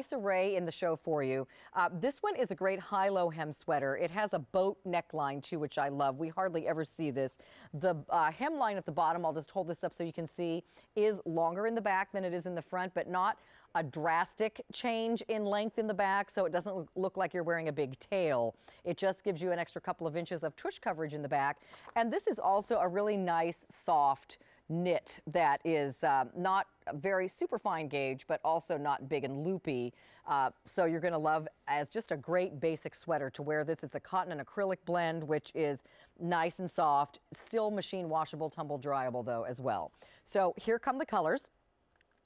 Nice array in the show for you. Uh, this one is a great high-low hem sweater. It has a boat neckline too, which I love. We hardly ever see this. The uh, hemline at the bottom, I'll just hold this up so you can see, is longer in the back than it is in the front, but not a drastic change in length in the back, so it doesn't look like you're wearing a big tail. It just gives you an extra couple of inches of tush coverage in the back. And this is also a really nice, soft, knit that is uh, not very super fine gauge, but also not big and loopy. Uh, so you're going to love as just a great basic sweater to wear this. It's a cotton and acrylic blend, which is nice and soft, still machine washable, tumble dryable though as well. So here come the colors.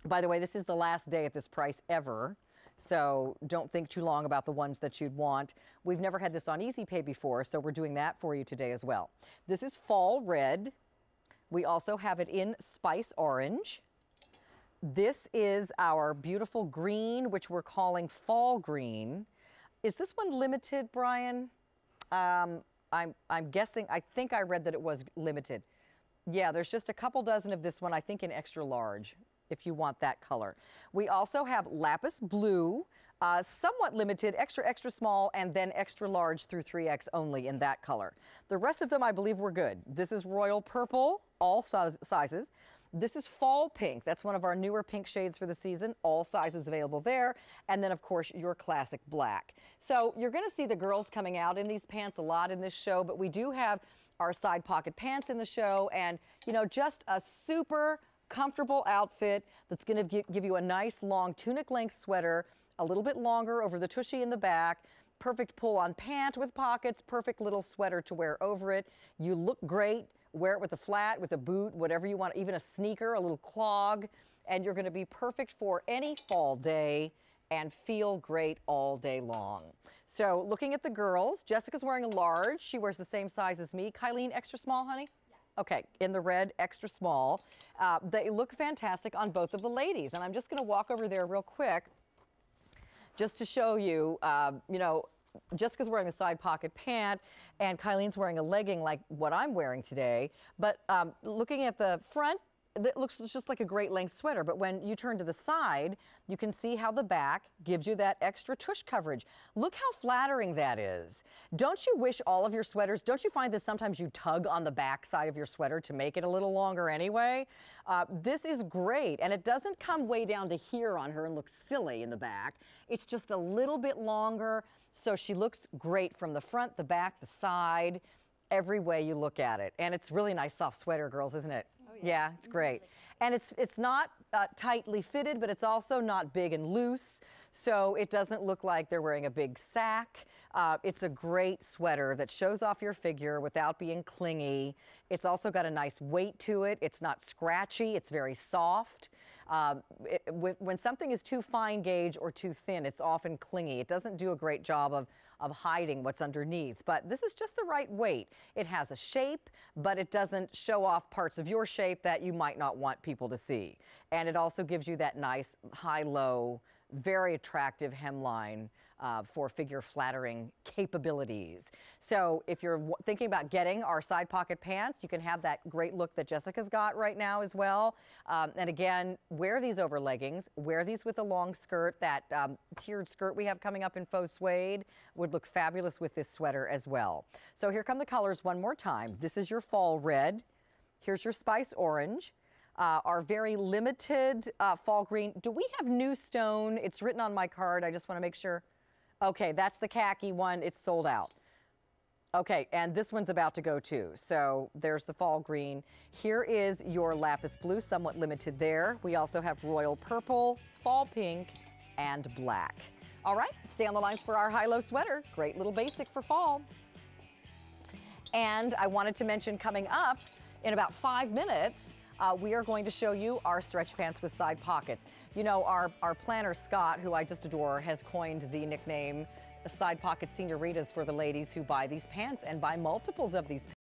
By the way, this is the last day at this price ever. So don't think too long about the ones that you'd want. We've never had this on Easy Pay before, so we're doing that for you today as well. This is fall red. We also have it in spice orange. This is our beautiful green, which we're calling fall green. Is this one limited, Brian? Um, I'm, I'm guessing, I think I read that it was limited. Yeah, there's just a couple dozen of this one, I think in extra large, if you want that color. We also have lapis blue, uh, somewhat limited, extra, extra small, and then extra large through 3X only in that color. The rest of them, I believe, were good. This is royal purple all sizes. This is fall pink. That's one of our newer pink shades for the season. All sizes available there. And then, of course, your classic black. So you're going to see the girls coming out in these pants a lot in this show, but we do have our side pocket pants in the show and, you know, just a super comfortable outfit that's going to give you a nice long tunic length sweater, a little bit longer over the tushy in the back, perfect pull on pant with pockets, perfect little sweater to wear over it. You look great. Wear it with a flat, with a boot, whatever you want, even a sneaker, a little clog, and you're going to be perfect for any fall day and feel great all day long. So looking at the girls, Jessica's wearing a large. She wears the same size as me. Kylene, extra small, honey? Okay, in the red, extra small. Uh, they look fantastic on both of the ladies. And I'm just going to walk over there real quick just to show you, uh, you know, Jessica's wearing a side pocket pant and Kylene's wearing a legging like what I'm wearing today. But um, looking at the front, it looks just like a great length sweater, but when you turn to the side, you can see how the back gives you that extra tush coverage. Look how flattering that is. Don't you wish all of your sweaters, don't you find that sometimes you tug on the back side of your sweater to make it a little longer anyway? Uh, this is great, and it doesn't come way down to here on her and look silly in the back. It's just a little bit longer, so she looks great from the front, the back, the side, every way you look at it. And it's really nice soft sweater, girls, isn't it? Yeah. yeah. it's great. And it's it's not uh, tightly fitted, but it's also not big and loose, so it doesn't look like they're wearing a big sack. Uh, it's a great sweater that shows off your figure without being clingy. It's also got a nice weight to it. It's not scratchy. It's very soft. Um, it, when something is too fine gauge or too thin, it's often clingy. It doesn't do a great job of, of hiding what's underneath, but this is just the right weight. It has a shape, but it doesn't show off parts of your shape that you might not want people to see. And it also gives you that nice high-low, very attractive hemline uh, for figure flattering capabilities. So if you're thinking about getting our side pocket pants, you can have that great look that Jessica's got right now as well. Um, and again, wear these over leggings, wear these with a long skirt. That um, tiered skirt we have coming up in faux suede would look fabulous with this sweater as well. So here come the colors one more time. This is your fall red. Here's your spice orange. Uh, our very limited uh, fall green. Do we have new stone? It's written on my card. I just want to make sure. Okay, that's the khaki one. It's sold out. Okay, and this one's about to go too. So there's the fall green. Here is your lapis blue, somewhat limited there. We also have royal purple, fall pink, and black. All right, stay on the lines for our high-low sweater. Great little basic for fall. And I wanted to mention coming up in about five minutes, uh, we are going to show you our stretch pants with side pockets. You know, our, our planner, Scott, who I just adore, has coined the nickname side pocket senoritas for the ladies who buy these pants and buy multiples of these